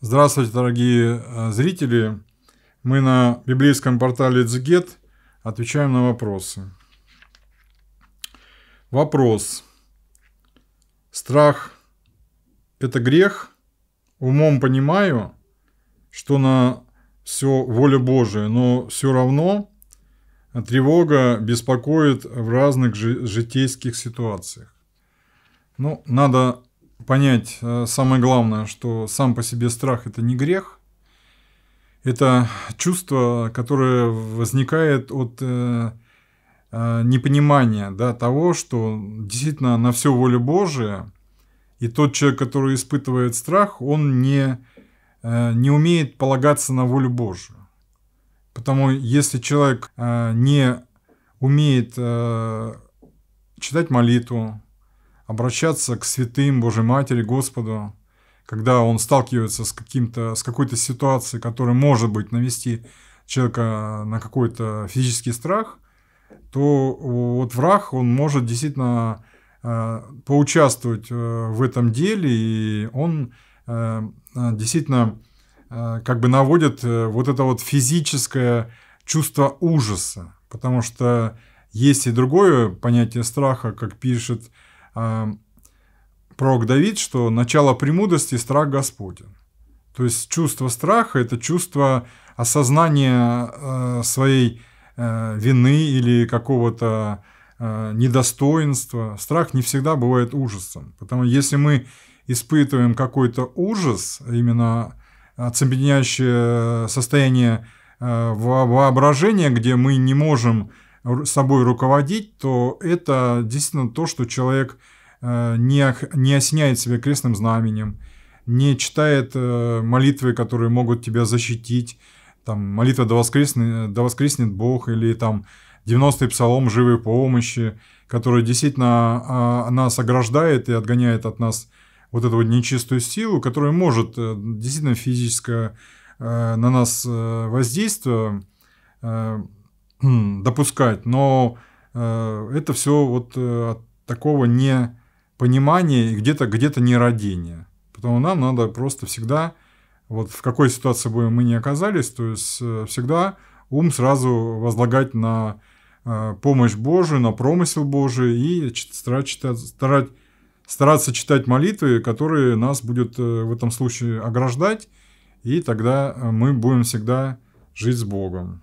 Здравствуйте, дорогие э, зрители. Мы на библейском портале Дзгет отвечаем на вопросы. Вопрос. Страх – это грех? Умом понимаю, что на все воля Божия, но все равно тревога беспокоит в разных житейских ситуациях. Ну, надо понять э, самое главное, что сам по себе страх – это не грех, это чувство, которое возникает от э, э, непонимания да, того, что действительно на все воля Божия, и тот человек, который испытывает страх, он не, не умеет полагаться на волю Божию. Потому если человек не умеет читать молитву, обращаться к святым, Божьей Матери, Господу, когда он сталкивается с, каким-то, с какой-то ситуацией, которая может быть навести человека на какой-то физический страх, то вот враг, он может действительно э, поучаствовать э, в этом деле, и он э, действительно э, как бы наводит э, вот это вот физическое чувство ужаса, потому что есть и другое понятие страха, как пишет пророк Давид, что начало премудрости – страх Господень. То есть чувство страха – это чувство осознания э, своей э, вины или какого-то э, недостоинства. Страх не всегда бывает ужасом. Потому если мы испытываем какой-то ужас, именно оцепеняющее состояние воображения, где мы не можем собой руководить, то это действительно то, что человек э, не, не осеняет себя крестным знаменем, не читает э, молитвы, которые могут тебя защитить, там, молитва «Да воскреснет, да воскреснет Бог» или там 90-й псалом «Живой помощи», который действительно а, нас ограждает и отгоняет от нас вот эту вот нечистую силу, которая может э, действительно физическое на нас воздействие допускать, но э, это все вот э, от такого непонимания и где-то где нерадения. Потому нам надо просто всегда, вот в какой ситуации бы мы ни оказались, то есть э, всегда ум сразу возлагать на помощь Божию, на промысел Божий и старать, читать, старать, стараться читать молитвы, которые нас будут в этом случае ограждать, и тогда мы будем всегда жить с Богом.